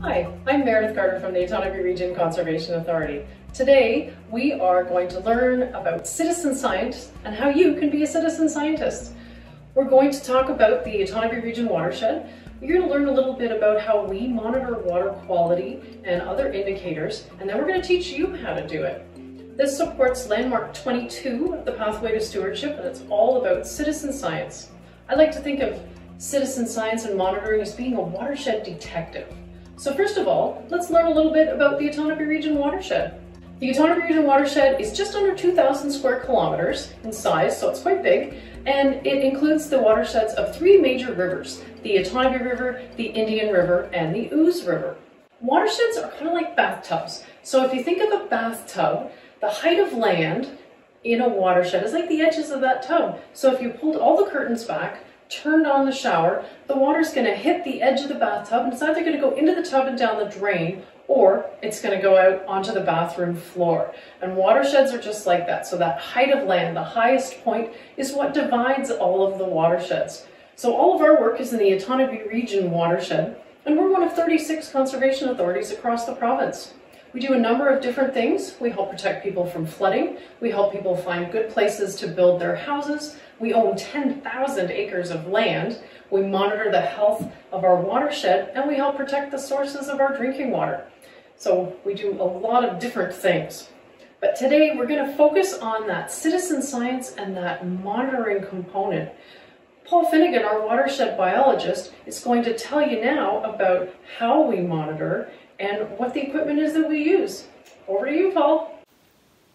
Hi, I'm Meredith Carter from the Otonabee Region Conservation Authority. Today, we are going to learn about citizen science and how you can be a citizen scientist. We're going to talk about the Otonabee Region watershed. You're going to learn a little bit about how we monitor water quality and other indicators, and then we're going to teach you how to do it. This supports Landmark 22 of the Pathway to Stewardship, and it's all about citizen science. I like to think of citizen science and monitoring as being a watershed detective. So first of all, let's learn a little bit about the Otonabee Region watershed. The Otonabee Region watershed is just under 2,000 square kilometers in size, so it's quite big, and it includes the watersheds of three major rivers, the Otonabee River, the Indian River, and the Ouse River. Watersheds are kind of like bathtubs. So if you think of a bathtub, the height of land in a watershed is like the edges of that tub. So if you pulled all the curtains back, turned on the shower, the water's gonna hit the edge of the bathtub and it's either gonna go into the tub and down the drain or it's gonna go out onto the bathroom floor. And watersheds are just like that. So that height of land, the highest point, is what divides all of the watersheds. So all of our work is in the Otonabee Region watershed, and we're one of 36 conservation authorities across the province. We do a number of different things. We help protect people from flooding. We help people find good places to build their houses. We own 10,000 acres of land. We monitor the health of our watershed and we help protect the sources of our drinking water. So we do a lot of different things. But today we're going to focus on that citizen science and that monitoring component. Paul Finnegan, our watershed biologist, is going to tell you now about how we monitor and what the equipment is that we use. Over to you, Paul.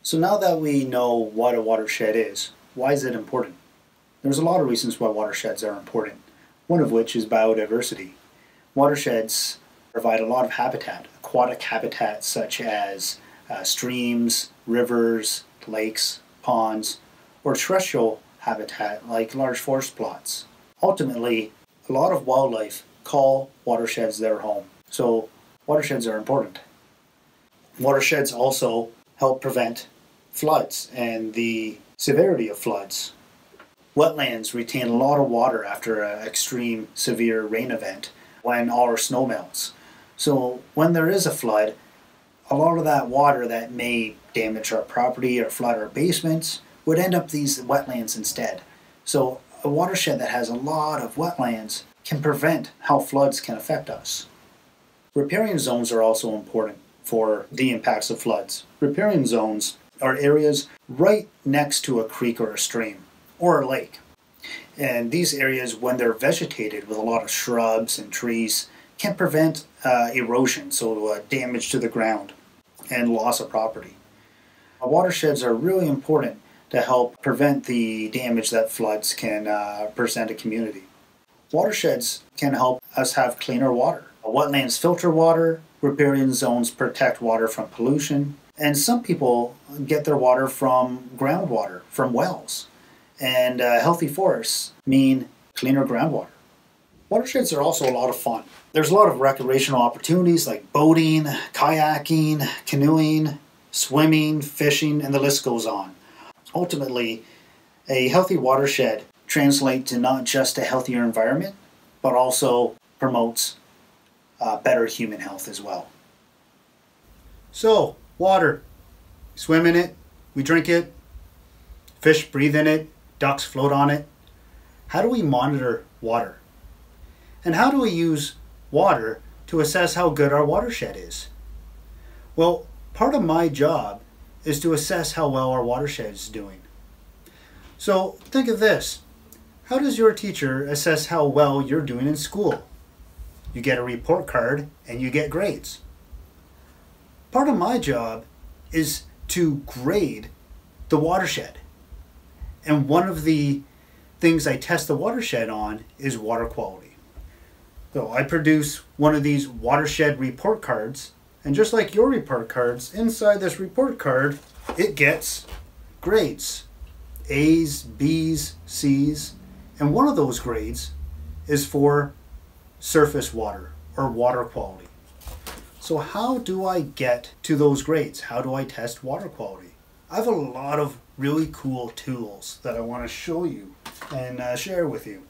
So now that we know what a watershed is, why is it important? There's a lot of reasons why watersheds are important, one of which is biodiversity. Watersheds provide a lot of habitat, aquatic habitat such as uh, streams, rivers, lakes, ponds, or terrestrial habitat like large forest plots. Ultimately, a lot of wildlife call watersheds their home. So watersheds are important. Watersheds also help prevent floods and the severity of floods. Wetlands retain a lot of water after an extreme severe rain event when all our snow melts. So when there is a flood, a lot of that water that may damage our property or flood our basements would end up these wetlands instead. So a watershed that has a lot of wetlands can prevent how floods can affect us. Riparian zones are also important for the impacts of floods. Riparian zones are areas right next to a creek or a stream or a lake. And these areas, when they're vegetated with a lot of shrubs and trees, can prevent uh, erosion, so uh, damage to the ground and loss of property. Uh, watersheds are really important to help prevent the damage that floods can uh, present a community. Watersheds can help us have cleaner water. Wetlands filter water, riparian zones protect water from pollution, and some people get their water from groundwater, from wells. And uh, healthy forests mean cleaner groundwater. Watersheds are also a lot of fun. There's a lot of recreational opportunities like boating, kayaking, canoeing, swimming, fishing, and the list goes on. Ultimately, a healthy watershed translates to not just a healthier environment, but also promotes uh, better human health as well. So, water. Swim in it, we drink it, fish breathe in it, ducks float on it. How do we monitor water? And how do we use water to assess how good our watershed is? Well, part of my job is to assess how well our watershed is doing. So think of this. How does your teacher assess how well you're doing in school? You get a report card and you get grades. Part of my job is to grade the watershed. And one of the things I test the watershed on is water quality. So I produce one of these watershed report cards, and just like your report cards, inside this report card, it gets grades A's, B's, C's, and one of those grades is for surface water or water quality. So how do I get to those grades? How do I test water quality? I have a lot of really cool tools that I want to show you and uh, share with you.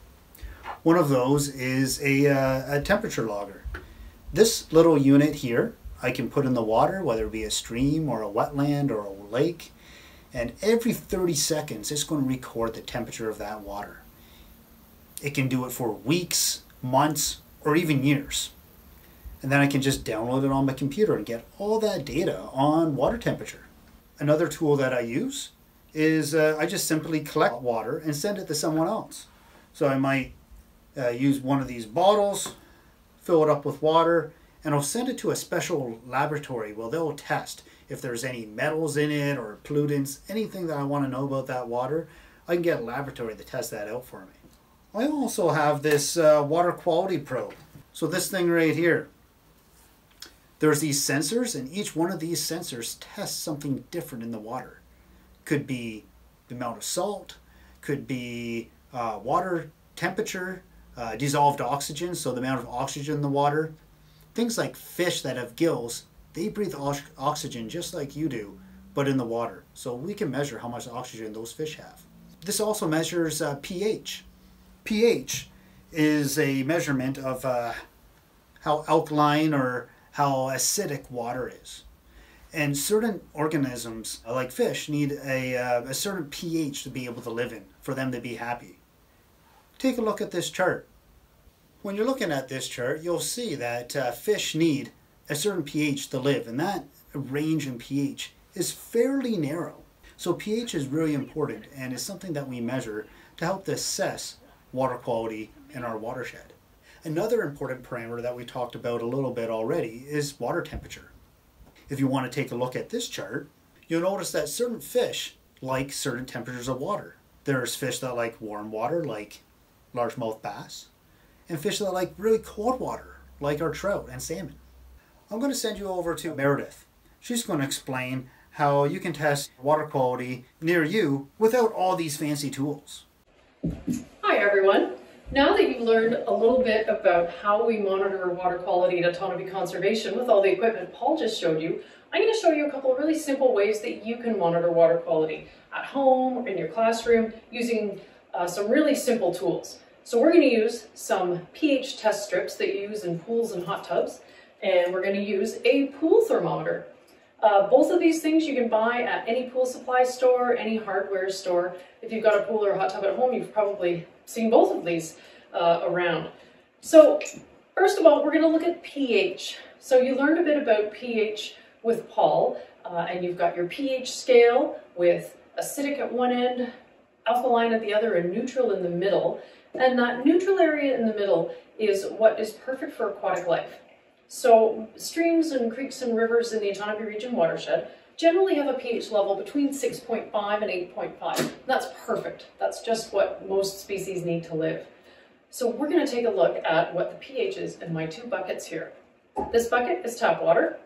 One of those is a, uh, a temperature logger. This little unit here, I can put in the water, whether it be a stream or a wetland or a lake, and every 30 seconds it's going to record the temperature of that water. It can do it for weeks, months, or even years. And then I can just download it on my computer and get all that data on water temperature. Another tool that I use is uh, I just simply collect water and send it to someone else. So I might uh, use one of these bottles, fill it up with water, and I'll send it to a special laboratory where they'll test if there's any metals in it or pollutants, anything that I want to know about that water. I can get a laboratory to test that out for me. I also have this uh, water quality probe. So this thing right here, there's these sensors and each one of these sensors tests something different in the water. Could be the amount of salt, could be uh, water temperature, uh, dissolved oxygen, so the amount of oxygen in the water. Things like fish that have gills, they breathe oxygen just like you do, but in the water. So we can measure how much oxygen those fish have. This also measures uh, pH. pH is a measurement of uh, how alkaline or how acidic water is. And certain organisms, like fish, need a, uh, a certain pH to be able to live in for them to be happy. Take a look at this chart. When you're looking at this chart, you'll see that uh, fish need a certain pH to live, and that range in pH is fairly narrow. So pH is really important and is something that we measure to help to assess water quality in our watershed. Another important parameter that we talked about a little bit already is water temperature. If you want to take a look at this chart, you'll notice that certain fish like certain temperatures of water. There's fish that like warm water, like largemouth bass, and fish that like really cold water, like our trout and salmon. I'm going to send you over to Meredith. She's going to explain how you can test water quality near you without all these fancy tools. Hi everyone. Now that you've learned a little bit about how we monitor water quality at Otonabee Conservation with all the equipment Paul just showed you, I'm going to show you a couple of really simple ways that you can monitor water quality at home or in your classroom using uh, some really simple tools. So we're going to use some pH test strips that you use in pools and hot tubs, and we're going to use a pool thermometer. Uh, both of these things you can buy at any pool supply store, any hardware store. If you've got a pool or a hot tub at home, you've probably seen both of these uh, around. So first of all, we're going to look at pH. So you learned a bit about pH with Paul, uh, and you've got your pH scale with acidic at one end, alkaline at the other, and neutral in the middle. And that neutral area in the middle is what is perfect for aquatic life. So streams and creeks and rivers in the Otonabee region watershed generally have a pH level between 6.5 and 8.5. That's perfect. That's just what most species need to live. So we're going to take a look at what the pH is in my two buckets here. This bucket is tap water.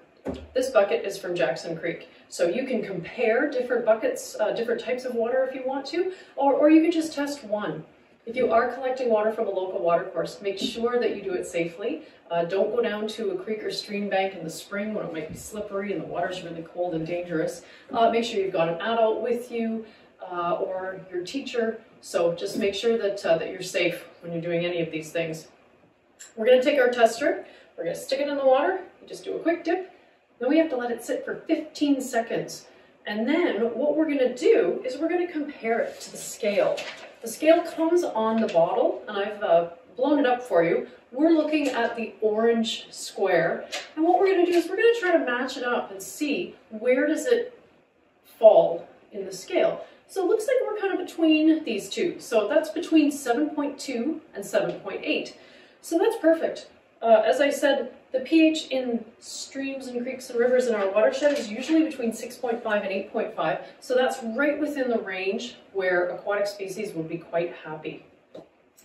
This bucket is from Jackson Creek. So you can compare different buckets, uh, different types of water if you want to, or, or you can just test one. If you are collecting water from a local water course, make sure that you do it safely. Uh, don't go down to a creek or stream bank in the spring when it might be slippery and the water's really cold and dangerous. Uh, make sure you've got an adult with you uh, or your teacher. So just make sure that, uh, that you're safe when you're doing any of these things. We're going to take our tester, we're going to stick it in the water, you just do a quick dip, then we have to let it sit for 15 seconds. And then what we're going to do is we're going to compare it to the scale. The scale comes on the bottle, and I've uh, blown it up for you. We're looking at the orange square, and what we're going to do is we're going to try to match it up and see where does it fall in the scale. So it looks like we're kind of between these two. So that's between 7.2 and 7.8. So that's perfect. Uh, as I said, the pH in streams and creeks and rivers in our watershed is usually between 6.5 and 8.5, so that's right within the range where aquatic species would be quite happy.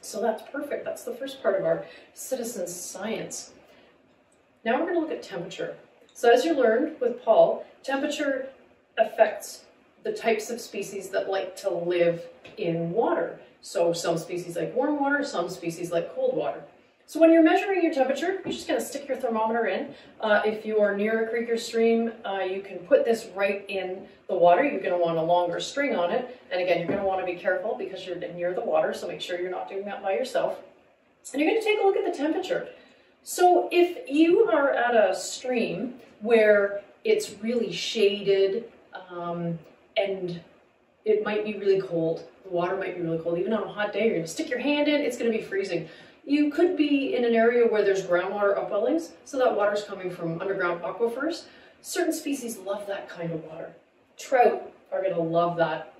So that's perfect. That's the first part of our citizen science. Now we're going to look at temperature. So as you learned with Paul, temperature affects the types of species that like to live in water. So some species like warm water, some species like cold water. So when you're measuring your temperature, you're just going to stick your thermometer in. Uh, if you are near a creek or stream, uh, you can put this right in the water. You're going to want a longer string on it. And again, you're going to want to be careful because you're near the water, so make sure you're not doing that by yourself. And you're going to take a look at the temperature. So if you are at a stream where it's really shaded um, and it might be really cold, the water might be really cold, even on a hot day, you're gonna stick your hand in, it's gonna be freezing. You could be in an area where there's groundwater upwellings, so that water's coming from underground aquifers. Certain species love that kind of water. Trout are gonna love that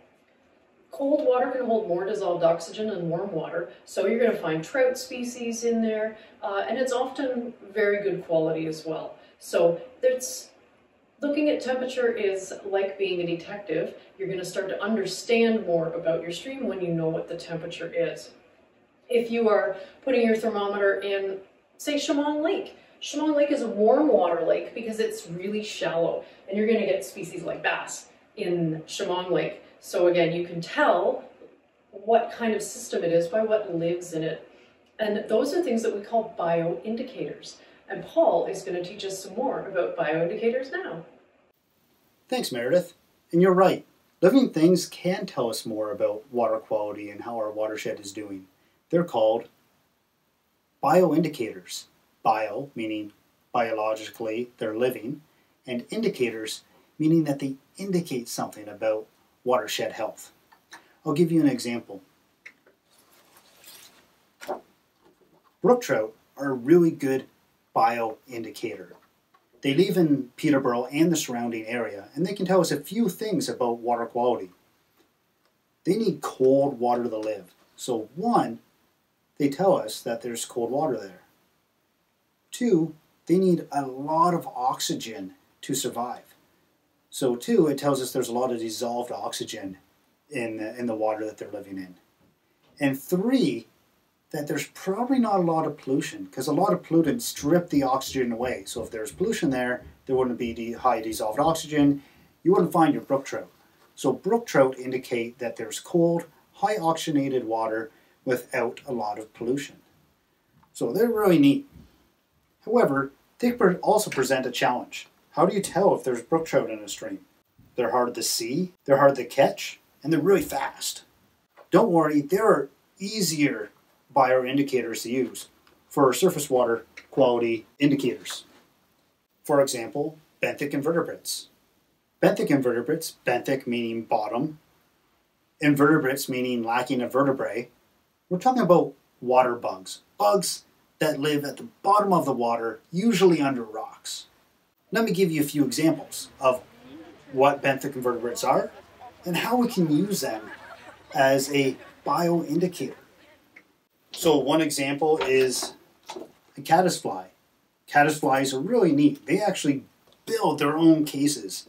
Cold water can hold more dissolved oxygen than warm water, so you're going to find trout species in there, uh, and it's often very good quality as well. So looking at temperature is like being a detective. You're going to start to understand more about your stream when you know what the temperature is. If you are putting your thermometer in, say, Chemong Lake, Chemong Lake is a warm water lake because it's really shallow, and you're going to get species like bass in Chemong Lake. So again, you can tell what kind of system it is by what lives in it. And those are things that we call bioindicators. And Paul is going to teach us some more about bioindicators now. Thanks, Meredith. And you're right. Living things can tell us more about water quality and how our watershed is doing. They're called bioindicators. Bio meaning biologically they're living, and indicators meaning that they indicate something about watershed health. I'll give you an example. Brook trout are a really good bioindicator. They live in Peterborough and the surrounding area, and they can tell us a few things about water quality. They need cold water to live. So, one, they tell us that there's cold water there. Two, they need a lot of oxygen to survive. So two, it tells us there's a lot of dissolved oxygen in the, in the water that they're living in. And three, that there's probably not a lot of pollution because a lot of pollutants strip the oxygen away. So if there's pollution there, there wouldn't be de high dissolved oxygen. You wouldn't find your brook trout. So brook trout indicate that there's cold, high oxygenated water without a lot of pollution. So they're really neat. However, they also present a challenge. How do you tell if there's brook trout in a stream? They're hard to see, they're hard to catch, and they're really fast. Don't worry, there are easier bioindicators to use for surface water quality indicators. For example, benthic invertebrates. Benthic invertebrates, benthic meaning bottom, invertebrates meaning lacking a vertebrae, we're talking about water bugs. Bugs that live at the bottom of the water, usually under rocks. Let me give you a few examples of what benthic invertebrates are and how we can use them as a bioindicator. So one example is a caddisfly. Caddisflies are really neat. They actually build their own cases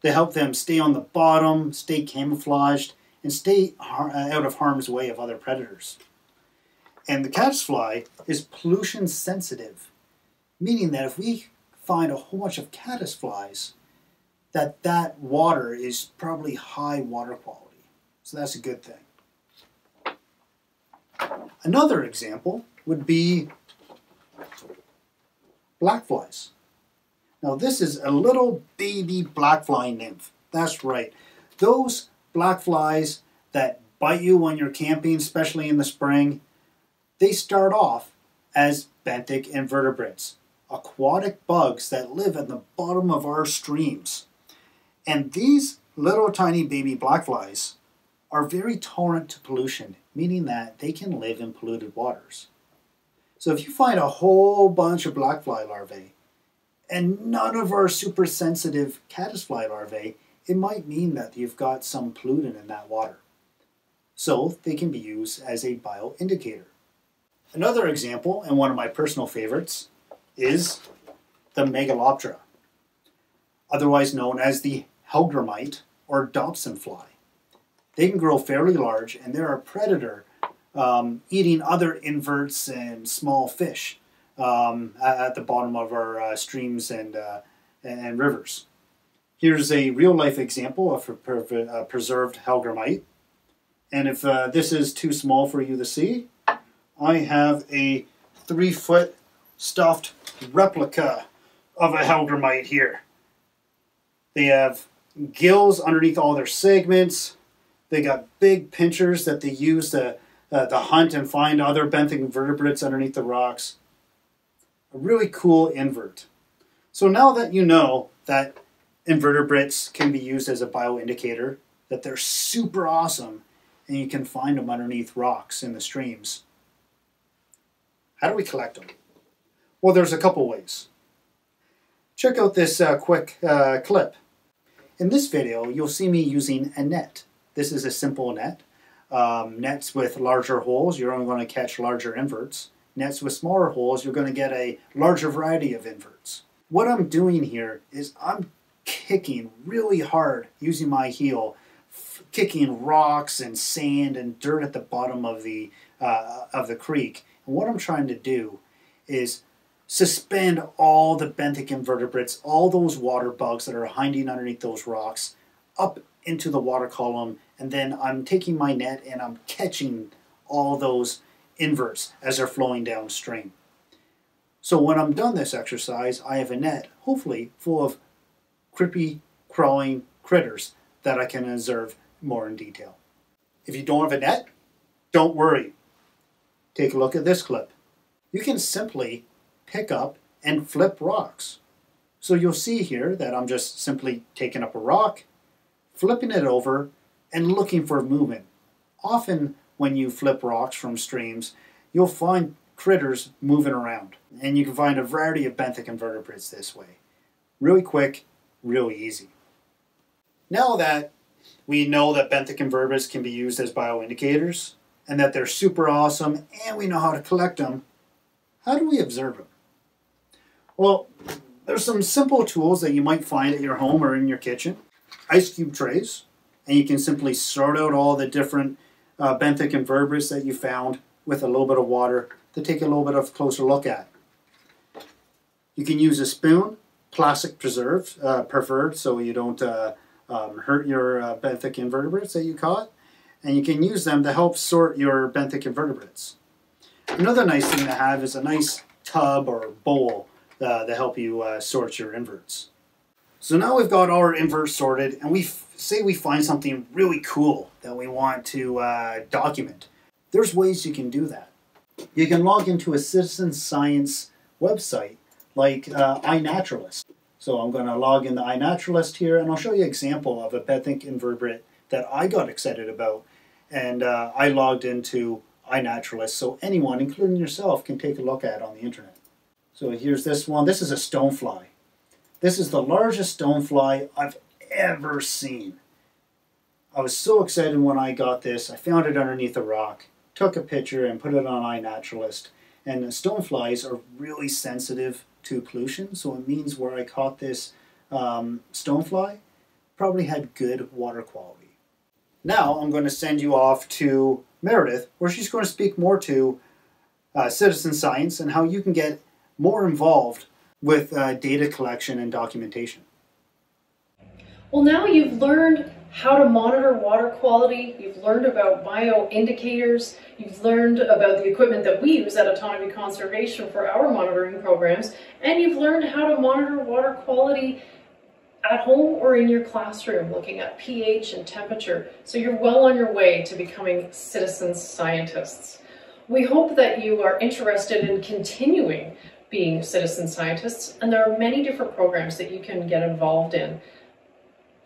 to help them stay on the bottom, stay camouflaged, and stay uh, out of harm's way of other predators. And the caddisfly is pollution sensitive, meaning that if we find a whole bunch of caddisflies, that that water is probably high water quality. So that's a good thing. Another example would be black flies. Now this is a little baby black fly nymph. That's right. Those black flies that bite you when you're camping, especially in the spring, they start off as benthic invertebrates aquatic bugs that live at the bottom of our streams. And these little tiny baby black flies are very tolerant to pollution, meaning that they can live in polluted waters. So if you find a whole bunch of black fly larvae and none of our super sensitive caddisfly larvae, it might mean that you've got some pollutant in that water. So they can be used as a bioindicator. Another example, and one of my personal favorites, is the Megaloptera, otherwise known as the Hellgrammite or Dobson fly. They can grow fairly large and they're a predator um, eating other inverts and small fish um, at the bottom of our uh, streams and, uh, and rivers. Here's a real life example of a preserved Hellgrammite. And if uh, this is too small for you to see, I have a three foot stuffed replica of a Hellgrammite here. They have gills underneath all their segments. They got big pinchers that they use to, uh, to hunt and find other benthic invertebrates underneath the rocks. a really cool invert. So now that you know that invertebrates can be used as a bioindicator, that they're super awesome, and you can find them underneath rocks in the streams, how do we collect them? Well, there's a couple ways. Check out this uh, quick uh, clip. In this video, you'll see me using a net. This is a simple net. Um, nets with larger holes, you're only going to catch larger inverts. Nets with smaller holes, you're going to get a larger variety of inverts. What I'm doing here is I'm kicking really hard using my heel, kicking rocks and sand and dirt at the bottom of the, uh, of the creek. And what I'm trying to do is suspend all the benthic invertebrates, all those water bugs that are hiding underneath those rocks, up into the water column, and then I'm taking my net and I'm catching all those inverts as they're flowing downstream. So when I'm done this exercise, I have a net, hopefully full of creepy, crawling critters that I can observe more in detail. If you don't have a net, don't worry. Take a look at this clip. You can simply pick up and flip rocks. So you'll see here that I'm just simply taking up a rock, flipping it over, and looking for movement. Often when you flip rocks from streams, you'll find critters moving around. And you can find a variety of benthic invertebrates this way. Really quick, really easy. Now that we know that benthic invertebrates can be used as bioindicators, and that they're super awesome, and we know how to collect them, how do we observe them? Well, there's some simple tools that you might find at your home or in your kitchen. Ice cube trays, and you can simply sort out all the different uh, benthic invertebrates that you found with a little bit of water to take a little bit of closer look at. You can use a spoon, plastic preserved, uh, preferred, so you don't uh, um, hurt your uh, benthic invertebrates that you caught. And you can use them to help sort your benthic invertebrates. Another nice thing to have is a nice tub or bowl uh, to help you uh, sort your inverts. So now we've got our inverts sorted and we say we find something really cool that we want to uh, document. There's ways you can do that. You can log into a citizen science website like uh, iNaturalist. So I'm going to log in the iNaturalist here and I'll show you an example of a benthic invertebrate that I got excited about and uh, I logged into iNaturalist so anyone, including yourself, can take a look at on the internet. So here's this one. This is a stonefly. This is the largest stonefly I've ever seen. I was so excited when I got this. I found it underneath a rock, took a picture and put it on iNaturalist. And stoneflies are really sensitive to pollution, so it means where I caught this um, stonefly probably had good water quality. Now I'm going to send you off to Meredith, where she's going to speak more to uh, citizen science and how you can get more involved with uh, data collection and documentation. Well, now you've learned how to monitor water quality, you've learned about bioindicators, you've learned about the equipment that we use at Otonabee Conservation for our monitoring programs, and you've learned how to monitor water quality at home or in your classroom, looking at pH and temperature. So you're well on your way to becoming citizen scientists. We hope that you are interested in continuing being citizen scientists, and there are many different programs that you can get involved in.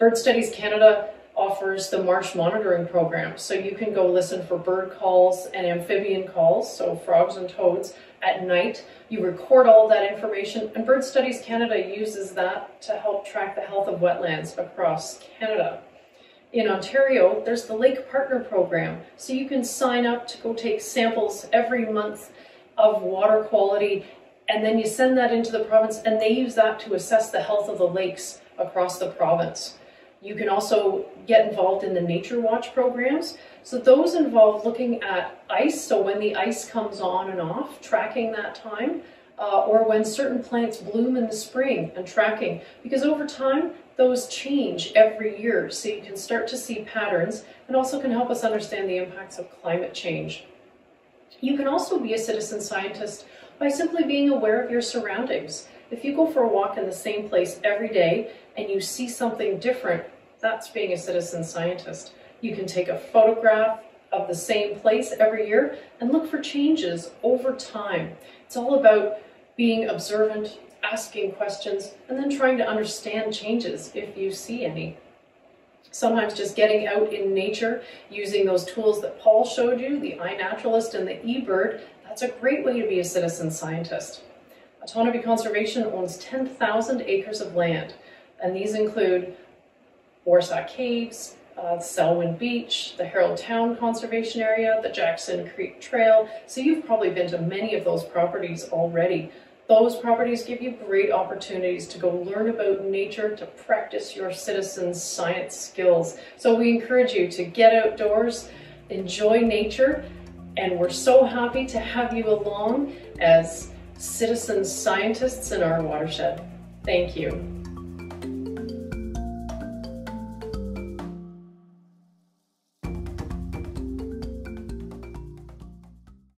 Bird Studies Canada offers the marsh monitoring program, so you can go listen for bird calls and amphibian calls, so frogs and toads, at night. You record all that information, and Bird Studies Canada uses that to help track the health of wetlands across Canada. In Ontario, there's the Lake Partner Program, so you can sign up to go take samples every month of water quality and then you send that into the province and they use that to assess the health of the lakes across the province. You can also get involved in the Nature Watch programs. So those involve looking at ice, so when the ice comes on and off, tracking that time, uh, or when certain plants bloom in the spring and tracking, because over time, those change every year, so you can start to see patterns and also can help us understand the impacts of climate change. You can also be a citizen scientist by simply being aware of your surroundings. If you go for a walk in the same place every day and you see something different, that's being a citizen scientist. You can take a photograph of the same place every year and look for changes over time. It's all about being observant, asking questions, and then trying to understand changes if you see any. Sometimes just getting out in nature, using those tools that Paul showed you, the iNaturalist and the eBird, that's a great way to be a citizen scientist. Otonabee Conservation owns 10,000 acres of land, and these include Warsaw Caves, uh, Selwyn Beach, the Harold Town Conservation Area, the Jackson Creek Trail. So you've probably been to many of those properties already. Those properties give you great opportunities to go learn about nature, to practice your citizen science skills. So we encourage you to get outdoors, enjoy nature, and we're so happy to have you along as citizen scientists in our watershed. Thank you.